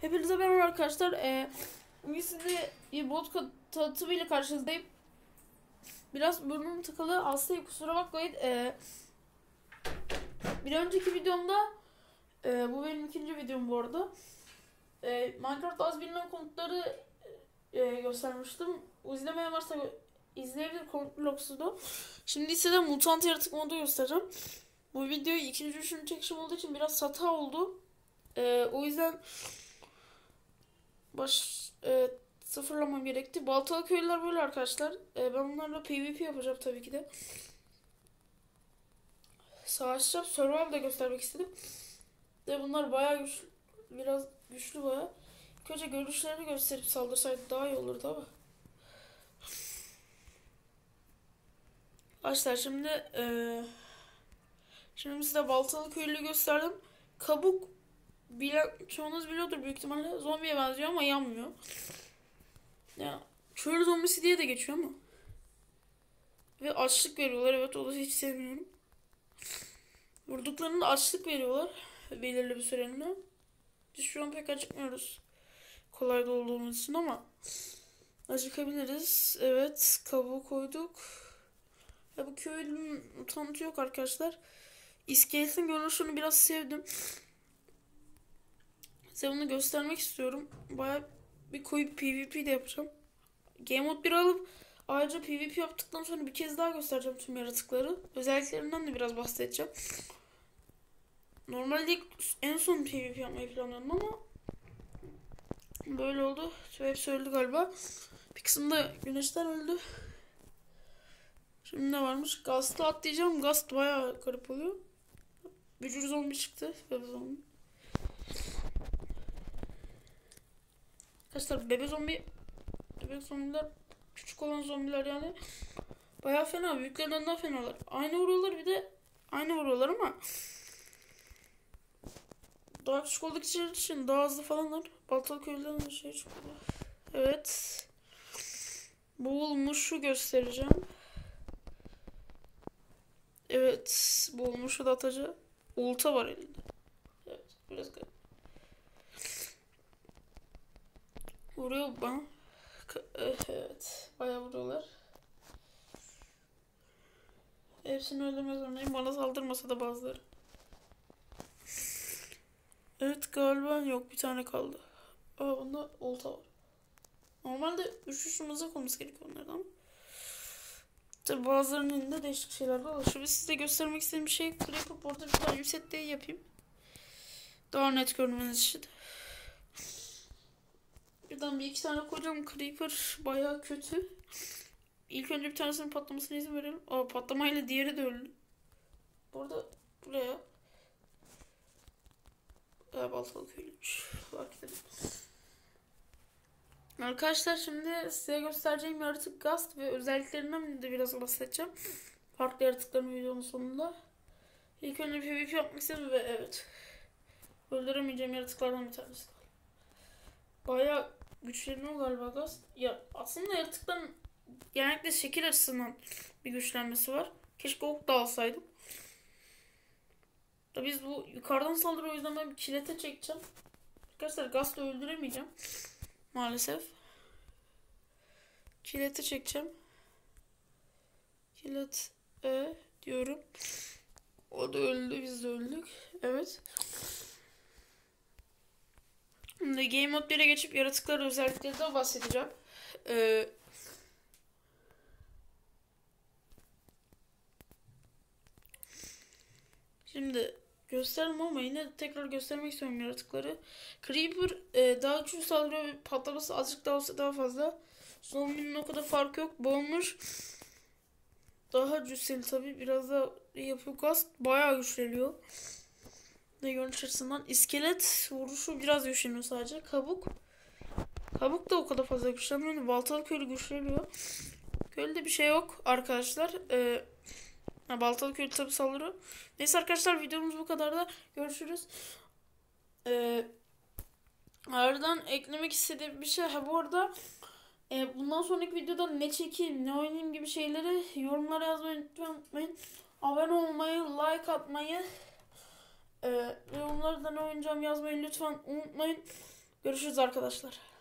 Hepinize merhaba arkadaşlar. Ee, bugün size bir bot tanıtımıyla karşınızdayım. Biraz burnum tıkalı. Aslında kusura bakmayın. Ee, bir önceki videomda e, bu benim ikinci videom bu arada. E, Minecraft az bilinen komutları e, göstermiştim. İzlemeyen varsa izleyebilir komut blogsuzdu. Şimdi ise de mutant yaratık modu göstereceğim. Bu videoyu ikinci üçüncü çekişim olduğu için biraz hata oldu. Ee, o yüzden baş e, sıfırlamam gerekti. Baltalı köylüler böyle arkadaşlar. E, ben bunlarla PvP yapacağım tabii ki de. Savaşacağım. Survival da göstermek istedim. De bunlar bayağı güçlü. Biraz güçlü bayağı. İlk önce görüşlerini gösterip saldırsaydı daha iyi olurdu ama. Arkadaşlar şimdi e, şimdi size baltalı köylüyü gösterdim. Kabuk bilen, çoğunuz biliyordur büyük ihtimalle. Zombiye benziyor ama yanmıyor. Ya köylü zombisi diye de geçiyor ama. Ve açlık veriyorlar. Evet o da hiç sevmiyorum. Vurduklarında açlık veriyorlar. Belirli bir süreliğine. Biz şu an pek acıkmıyoruz. Kolay da olduğumuz için ama acıkabiliriz. Evet kabuğu koyduk. Ya bu köylünün tanıtı yok arkadaşlar. İskeletin görünüşünü biraz sevdim. Size bunu göstermek istiyorum. Baya bir koyup PvP de yapacağım. Game Mode 1 alıp ayrıca PvP yaptıktan sonra bir kez daha göstereceğim tüm yaratıkları. Özelliklerinden de biraz bahsedeceğim. Normalde en son PvP yapmayı planlıyordum ama böyle oldu. Hepsi öldü galiba. Bir kısımda güneşten öldü. Şimdi ne varmış? Gast'ı atlayacağım. Gast bayağı garip oluyor. Bücür zombi çıktı. Zombi. Arkadaşlar bebe zombi bebek zombiler küçük olan zombiler yani bayağı fena. Büyüklerden daha fenalar. Aynı vuruyorlar bir de aynı vuruyorlar ama daha küçük oldukça için daha hızlı falanlar. Baltalı köylüden de şey. Evet. Boğulmuşu göstereceğim. Evet. Boğulmuşu da atacağım. Olta var elinde. Evet. Biraz garip. Vuruyor bana. Evet. Bayağı vuruyorlar. Hepsini öldürmek zorundayım. Bana saldırmasa da bazıları. Evet galiba yok bir tane kaldı. Aa bunda olta var. Normalde mızrak olması gerekiyor onlardan. Tabi bazılarının elinde değişik şeyler var. Şimdi size göstermek istediğim şey Creeper bu arada bir tane diye yapayım. Daha net görmeniz için. Birden bir iki tane koyacağım. Creeper bayağı kötü. İlk önce bir tanesinin patlamasına izin verelim. Aa patlamayla diğeri de öldü. Bu arada buraya Galiba baltalı köylüymüş. Fark. Arkadaşlar şimdi size göstereceğim yaratık Gast ve özelliklerinden de biraz bahsedeceğim. Farklı yaratıkların videonun sonunda. İlk önce PvP yapmak istedim ve evet. Öldüremeyeceğim yaratıklardan bir tanesi. Baya güçleniyor galiba Gast. Ya aslında yaratıkların genellikle şekil açısından bir güçlenmesi var. Keşke ok da alsaydım. Da biz bu yukarıdan saldırı o yüzden ben bir kilete çekeceğim. Arkadaşlar Gast'ı öldüremeyeceğim. Maalesef. Kilete çekeceğim. Kilet e diyorum. O da öldü biz de öldük. Evet. Şimdi Game Mode 1'e geçip yaratıklar özelliklerinden bahsedeceğim. Ee, Şimdi gösterdim ama yine tekrar göstermek istiyorum yaratıkları. Creeper e, daha güçlü saldırıyor ve patlaması azıcık daha olsa daha fazla. Zombinin o kadar farkı yok. Boğulmuş. Daha cüsseli tabi. Biraz da yapıyor gaz. Bayağı güçleniyor. Ne görünüş açısından. İskelet vuruşu biraz güçleniyor sadece. Kabuk. Kabuk da o kadar fazla güçlenmiyor. Baltalı köylü güçleniyor. Köylüde bir şey yok arkadaşlar. Eee Ha, baltalı köylü tabi saldırıyor. Neyse arkadaşlar videomuz bu kadar da. Görüşürüz. Ee, ardından eklemek istediğim bir şey. Ha bu arada e, bundan sonraki videoda ne çekeyim, ne oynayayım gibi şeyleri yorumlara yazmayı unutmayın. Abone olmayı, like atmayı e, yorumlarda oynayacağım yazmayı lütfen unutmayın. Görüşürüz arkadaşlar.